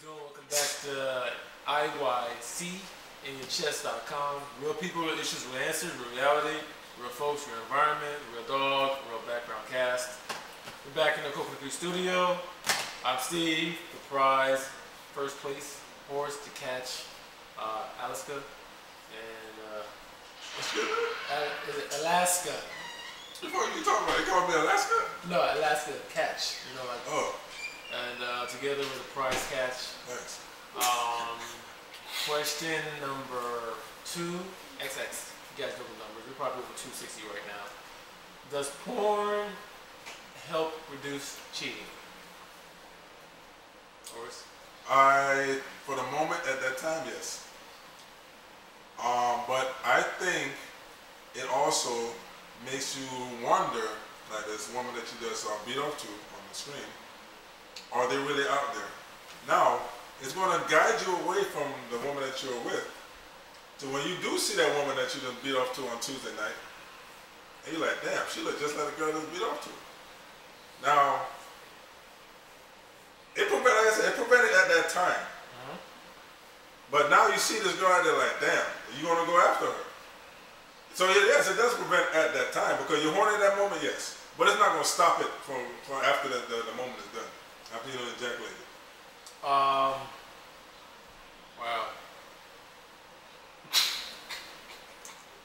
doing? Welcome back to IYC in your chest.com. Real people, real issues, real answers, real reality, real folks, real environment, real dog, real background cast. We're back in the Coconut Creek studio. I'm Steve, the prize, first place horse to catch uh, Alaska and uh, is it Alaska. Before you talking about, they call me Alaska? No, Alaska catch. You know, like Oh, and uh, together with a prize catch. thanks. Um, question number two, XX. You guys know the numbers. We're probably over 260 right now. Does porn help reduce cheating? Horace? I, for the moment at that time, yes. Um, but I think it also makes you wonder, like this woman that you just uh, beat up to on the screen, are they really out there? Now, it's going to guide you away from the woman that you're with. So when you do see that woman that you just beat off to on Tuesday night, and you're like, damn, she looked just like the girl that beat off to. Now, it prevented, like I said, it prevented at that time. Uh-huh. But now you see this girl out there like, damn, you gonna go after her. So yeah, yes, it does prevent at that time because you're horny at that moment, yes. But it's not gonna stop it from, from after the, the, the moment is done. After you know ejaculated. Um, wow.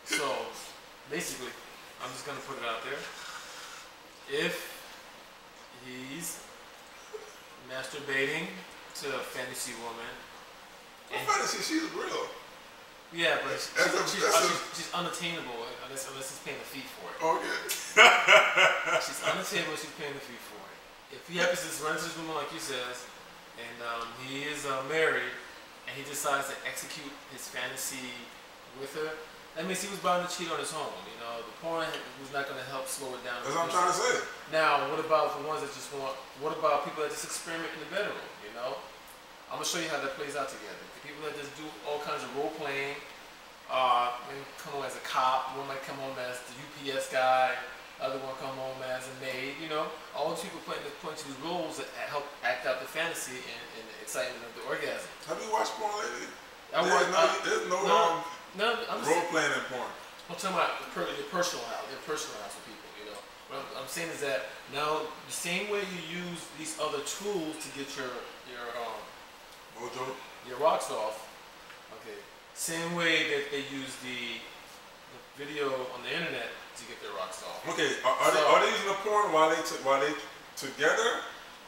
So, basically, I'm just gonna put it out there. If he's masturbating to a fantasy woman, What fantasy? She's real. yeah, but she's, That's a- she's, a- she's, she's unattainable unless unless he's paying a fee for it. Okay. She's unattainable. She's paying the fee for it. If he happens to run into this woman like you says, and um, he is uh, married, and he decides to execute his fantasy with her, that means he was bound to cheat on his home. You know, the porn was not going to help slow it down. That's what I'm trying to say. Now, what about the ones that just want? What about people that just experiment in the bedroom? You know, I'm gonna show you how that plays out together. The people that just do all kinds of role playing, uh, come home as a cop. One might come home as the UPS guy. Other one come home as a maid. You know, all these people playing playing these roles that help act out the fantasy and, and the excitement of the orgasm. Have you watched porn lately? I there's, watch- no, I- there's no, no, um, No, I'm role playing in porn. I'm talking about the, the personal house, their personal house with people, you know. What I'm, I'm saying is that now the same way you use these other tools to get your your um, Mojo. your rocks off, okay. Same way that they use the the video on the internet to get their rocks off. Okay, are, are, they, are they using the porn while they t- while they together,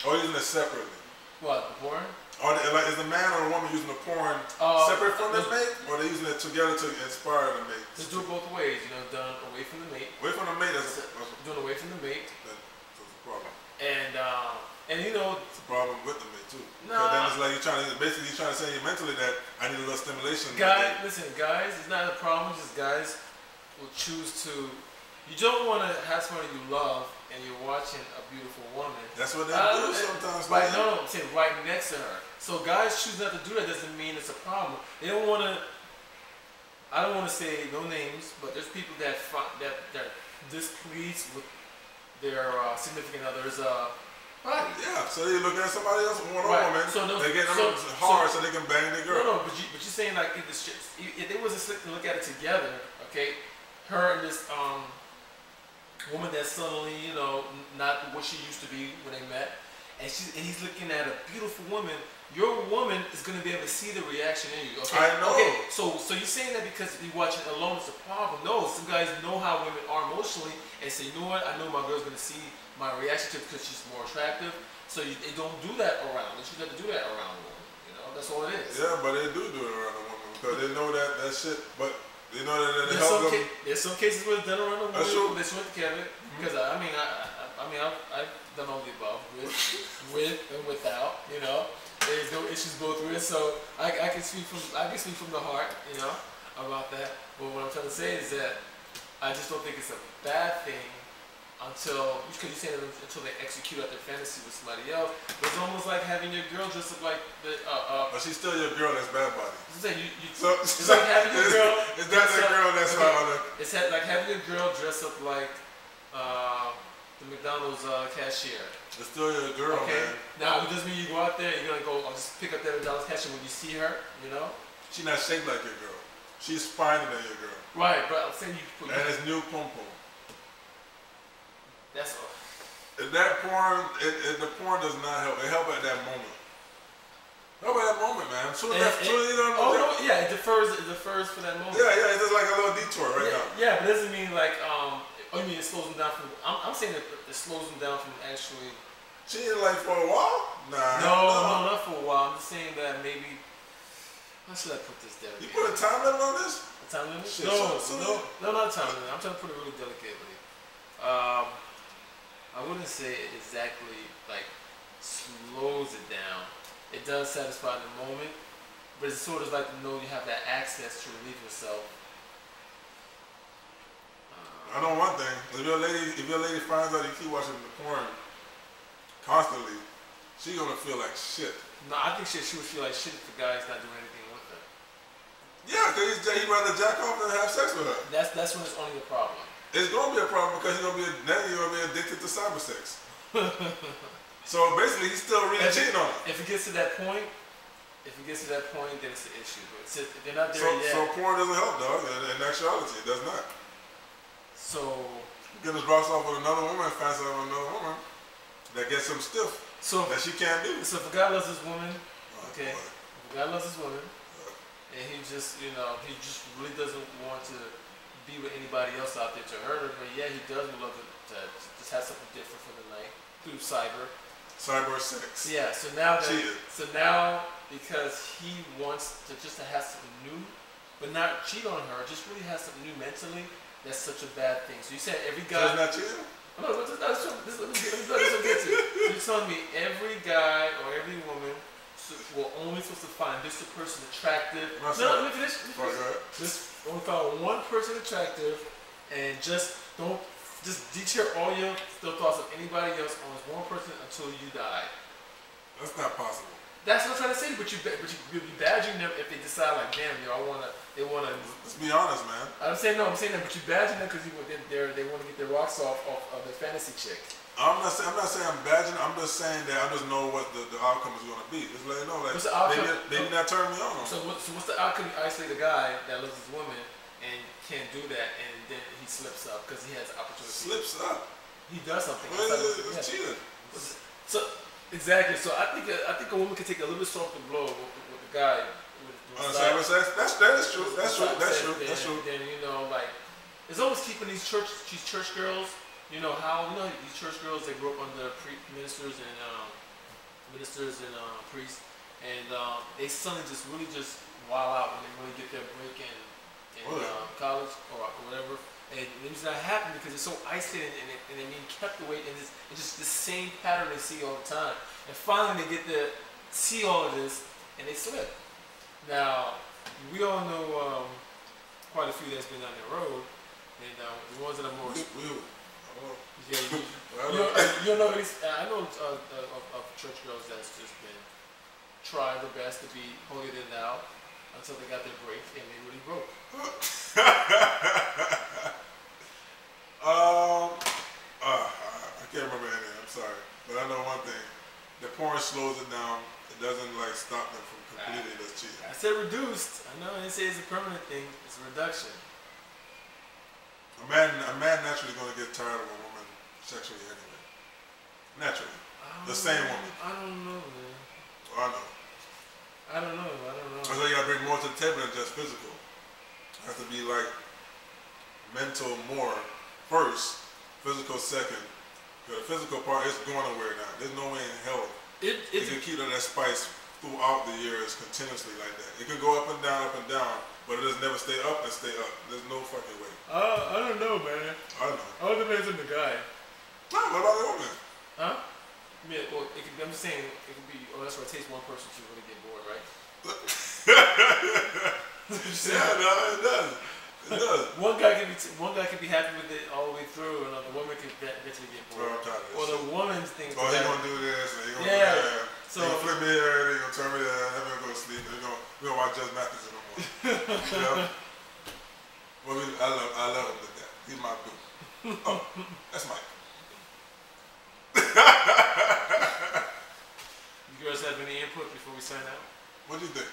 or using it separately? What the porn? Are they, like, is the man or the woman using the porn Uh, separate from the mate, or are they using it together to inspire the mate? Just do it both ways, you know. Done away from the mate, Away from the mate, that's, that's, doing away from the mate, that's a problem. and um, and you know It's a problem with the mate too. No. Because then it's like you're trying to basically you're trying to say you mentally that I need a little stimulation. Guys, listen, guys, it's not a problem. Just guys will choose to. You don't want to have somebody you love and you're watching a beautiful woman. That's what they Uh, do sometimes. Right, man. no, no, I'm saying right next to her. So guys choose not to do that doesn't mean it's a problem. They don't want to. I don't want to say no names, but there's people that that that displeased with their uh, significant other's uh, body. Yeah, so they look at somebody else, one Right. woman, So no- they get so- them hard so, they can bang the girl. no, but you but you're saying like if, this, if there was a slick to look at it together, okay, her and this um woman that's suddenly you know not what she used to be when they met, and she's and he's looking at a beautiful woman. Your woman is going to be able to see the reaction in you. Okay. I know. Okay. So so you're saying that because you watch it alone is a problem? No, some guys know how women are emotionally and say, you know what? I know my girl's going to see my reaction to it because she's more attractive. So you, they don't do that around. They should never do that around a woman. You know, that's all it is. Yeah, but they do do it around a woman because they know that that shit. But they know that it There's some, ca- there's some cases where it's done around the That's true. they swim together. Mm-hmm. Because I mean, I, I, I mean, I've, I've done all the above with, with and without. You know, there's no issues both ways. So I, I can speak from, I can speak from the heart. You know, about that. But what I'm trying to say is that I just don't think it's a bad thing until because you're saying until they execute out their fantasy with somebody else. But it's almost like having your girl dress up like the uh uh. But she's still your girl that's bad body. I'm saying you, you So, it's like having your girl. is that that girl that's okay. the It's like having a girl dress up like uh, the McDonald's uh, cashier. It's still your girl, Okay. man. Now it doesn't mean you go out there. And you're gonna go. I'll just pick up that McDonald's cashier when you see her. You know. She's not shaped like your girl. She's finer than your girl. Right, but I'm saying you put. And it's new pom pom. That's. If that porn, it, it, the porn does not help. It help at that moment. Help at that moment, man. Soon as And- that, soon you don't Oh no, yeah, it defers. It defers for that moment. Yeah, yeah, it's just like a little detour right yeah, now. yeah, but it doesn't mean like um. Oh, you mean it slows them down from? I'm, I'm saying that it slows them down from actually. She ain't like for a while? Nah. No, no, not for a while. I'm just saying that maybe. How should I put this down? You put a time limit on this? A time limit? Shit, no, so- so- no, no, not a time limit. I'm trying to put it really delicately. Um, I wouldn't say it exactly like slows it down. It does satisfy the moment, but it's sort of like to know you have that access to relieve yourself. Uh, I know one thing. If your lady, if your lady finds out you keep watching the porn constantly, she gonna feel like shit. No, I think she, she would feel like shit if the guy's not doing anything with her. Yeah, because he'd rather jack off than have sex with her. That's that's when it's only a problem. It's gonna be a problem because he's gonna be then you're gonna be addicted to cyber sex. so basically, he's still really If it- cheating on her. If it gets to that point, if it gets to that point, then it's an issue. But since if they're not there So, yet, so porn doesn't help, dog. In, in actuality, it does not. so Getting his rocks off with another woman, fancy with another woman, that gets him stiff so that she can't do. so if a guy loves his woman, Oh, Okay. boy. if a guy loves his woman, oh. and he just you know he just really doesn't want to be with anybody else out there to hurt her, but yeah, he does would love to, to just have something different for the night through cyber. Cyber sex. Yeah. So now that Cheated. so now because he wants to just to have something new, but not cheat on her, just really have something new mentally. That's such a bad thing. So you said every guy. it's not cheating? No, no, this, uh, this, this, let me get, let me let me get to. it. You're telling me every guy or every woman will only supposed to find this person attractive. That's no, right. let me finish. Let me Fuck finish. that. Just only find one person attractive, and just don't just deter all your still thoughts of anybody else on this one person until you die. That's not possible. That's what I'm trying to say. But you, but you, you'll be badgering them if they decide like, damn, yo, I wanna, they wanna. Let's be honest, man. I'm saying no, I'm saying that, but you badgering them because you, they, they're, they want to get their rocks off of, of their fantasy chick. I'm not saying I'm not saying I'm badging. I'm just saying that I just know what the, the outcome is going to be. Just let you know, like What's the outcome? maybe maybe not turn me on. So, what, so what's the outcome? You isolate a guy that loves his woman and can't do that, and then he slips up because he has the opportunity. Slips up. He does something. Well, it's, it's cheating. So exactly. So I think a, I think a woman can take a little bit softer blow with, with the guy. With, with On side- cyber sex, that's that is true. That's true. That's true. Then, That's true. Then you know, like it's always keeping these church these church girls. You know how you know these church girls they grew up under pre- ministers and um, ministers and um, priests, and um, they suddenly just really just wild out when they really get their break in in yeah. um, college or whatever. And it's not happening because it's so isolated and, it, and they're being kept away in this it's just the same pattern they see all the time. And finally they get to see all of this and they slip. Now, we all know um, quite a few that's been on the road, and uh, the ones that are more. We, we, Yeah, you, you, know. I know uh, uh, of, of church girls that's just been trying their best to be holier than thou until they got their break and they really broke. um, uh, I can't remember any. I'm sorry, but I know one thing: the porn slows it down. It doesn't like stop them from completing this cheating. I said reduced. I know I didn't say it's a permanent thing. It's a reduction. A man, a man naturally going to get tired of a woman sexually anyway. Naturally. The same know. woman. I don't know, man. Well, I know. I don't know. I don't know. So you got to bring more to the table than just physical. It has to be like mental more first, physical second. Because the physical part is going nowhere now. There's no way in hell It, you it's can keep that spice throughout the years continuously like that. It can go up and down, up and down, but it does never stay up and stay up. There's no fucking way. uh, I don't know, man. I don't know. All depends on the guy. No, what about the woman? Huh? Yeah, well, it could, I'm just saying it could be. Oh, that's why it takes one person to really get bored, right? Yeah, no, it does. It does. One guy can be t- one guy can be happy with it all the way through, and the woman can be- eventually get Bro, bored. I'm tired of this Or the shit. woman's thing. Oh, he gonna do this, and he gonna Yeah. do that. So- he gonna flip me here, and he gonna turn me there, we gonna watch Judge Mathis in the morning. you know? Well, we, I love, I love him to death. He's my boo. Oh, that's Mike. you girls have any input before we sign out? What do you think?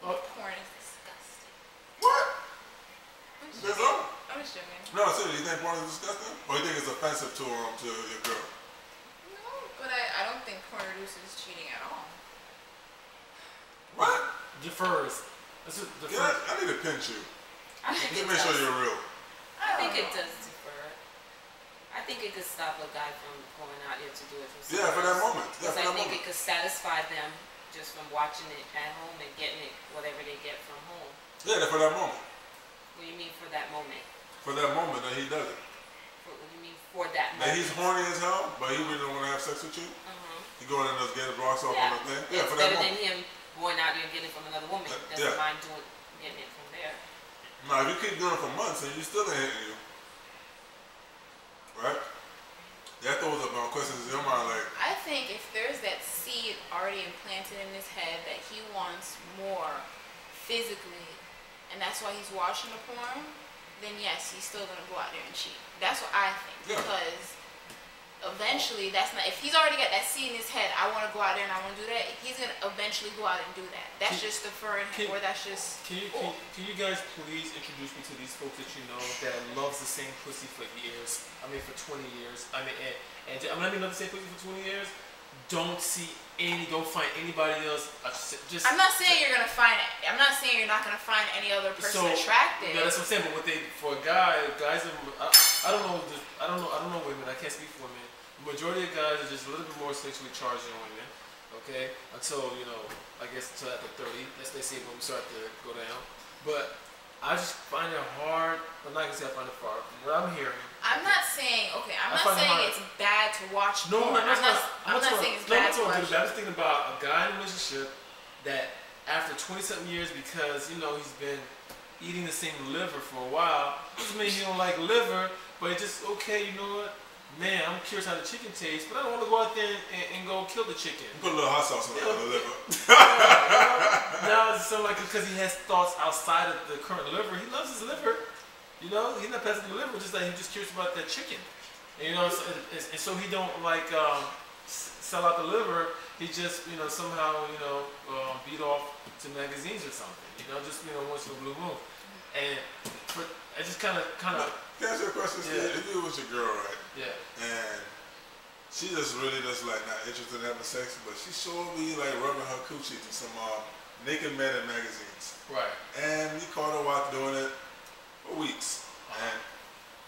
I think porn is disgusting. What? I'm just There's no. I'm just joking. No, seriously, you think porn is disgusting? Or you think it's offensive to um to your girl? No, but I, I don't think porn reduces cheating at all. What? Defers. That's what Yeah, defers. I need to pinch you. I think Just it make sure does. you're real. I think it know. does defer. I think it could stop a guy from going out here to do it for Yeah, for that moment. Yeah, Because for I that think moment. it could satisfy them just from watching it at home and getting it whatever they get from home. Yeah, for that moment. What do you mean for that moment? For that moment that he does it. For, what do you mean for that moment? That he's horny as hell, but he really don't want to have sex with you. Uh-huh. He go in and just get his rocks off Yeah, on the thing. Yeah, it's for that better moment. than him going out there and getting it from another woman. Uh, Doesn't yeah. mind doing getting it from there. Now, if you keep doing it for months and you still ain't hitting you, right? That throws up on questions in your mind like, I think if there's that seed already implanted in his head that he wants more physically, and that's why he's watching the porn, then yes, he's still gonna go out there and cheat. That's what I think. Yeah. Because eventually, that's not. If he's already got that seed in his head, I want to go out there and I want to do that. He's gonna eventually go out and do that. That's Can- just deferring him, or that's just. Can you, can, can you guys please introduce me to these folks that you know that loves the same pussy for years? I mean, for 20 years. I mean, and, and I mean, I mean, love the same pussy for 20 years. Don't see any, don't find anybody else. uh, Just. I'm not saying you're gonna find it. I'm not saying you're not gonna find any other person So, attractive. Yeah, that's what I'm saying. But what they for a guy, guys, are, I, I don't know. the- I don't know. I don't know women. I can't speak for women. The majority of guys are just a little bit more sexually charged than women. Okay, until you know, I guess until after 30. Let's they say when we start to go down. But I just find it hard. I'm not gonna say I find it hard. From what I'm hearing. I'm not saying okay. I'm I not it saying it's bad to watch No, porn. no, I'm not. not. I'm not talking- saying it's no, I'm bad to talking watch. I'm just thinking about a guy in a relationship that after 20 something years, because you know he's been eating the same liver for a while, doesn't mean he don't like liver, but it's just okay. You know what? Man, I'm curious how the chicken tastes, but I don't want to go out there and, and, and go kill the chicken. put a little hot sauce on Yeah. the liver. now it's so like because he has thoughts outside of the current liver, he loves his liver. You know, he's not passing the liver, just like he's just curious about that chicken. And, you know, so, and, and so he don't like um, sell out the liver. He just you know somehow you know um, beat off to magazines or something. You know, just you know once in a blue moon. And but I just kind of kind of Can I ask you a question? Yeah. If you was your girl, right, yeah. and she just really just like not interested in having sex, but she showed me like rubbing her coochie to some um, naked men in magazines. Right. And you caught her while doing it for weeks. And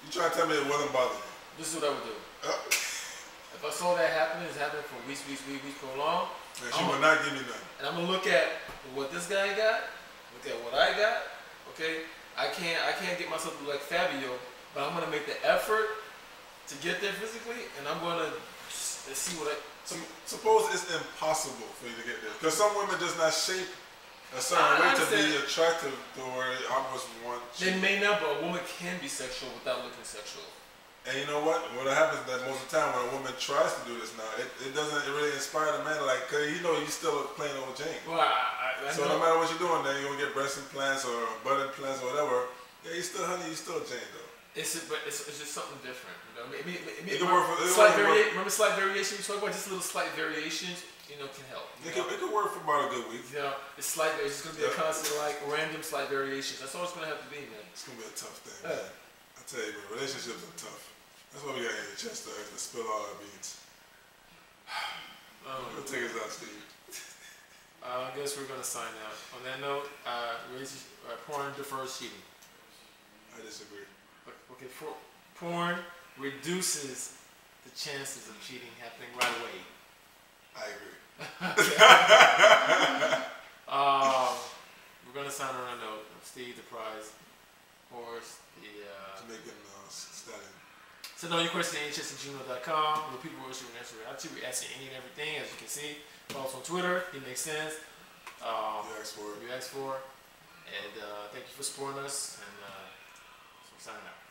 you try to tell me it wasn't bothering you. This is what I would do. Uh, If I saw that happening, it's happening for weeks, weeks, weeks, weeks, go long. and she would not give me nothing. And I'm gonna look at what this guy got, look at what I got. Okay, I can't I can't get myself to like Fabio, but I'm gonna make the effort to get there physically, and I'm gonna see what I. Sup- Suppose it's impossible for you to get there. Because some women does not shape a certain I way to be attractive to where I was want They may not, but a woman can be sexual without looking sexual. And you know what? What happens is that most of the time when a woman tries to do this now, it, it doesn't really inspire the man. Like, cause you know you still playing old Jane. Well, I, I, I So know. no matter what you're doing, then you're gonna get breast implants or butt implants or whatever. Yeah, you still honey, you still Jane though. It's but it's, it's just something different. You know, maybe, maybe, It work for- slight varia- Remember slight variation? We talk about just little slight variations. You know, can help. It know? could, it could work for about a good week. You know, it's slight. It's just gonna be a constant like random slight variations. That's all it's gonna have to be, man. It's gonna be a tough thing. Yeah. Man. I tell you, man, relationships are tough. That's why we got InYaChest to spill all our beans. Um, We'll take us out, Steve. uh, I guess we're gonna sign out. On that note, uh, raise, uh, porn defers cheating. I disagree. Okay, for, porn reduces the chances of cheating happening right away. I agree. Um, we're gonna sign on a note. Steve, the prize, horse, the. Uh, Jamaican uh, stallion. Send all your questions to nhs@gmail.com. Where people wish you an answer out to. We answer any and everything, as you can see. Follow us on Twitter. It makes sense. Um, You asked for it. you asked for. And uh, thank you for supporting us. And uh, so signing out.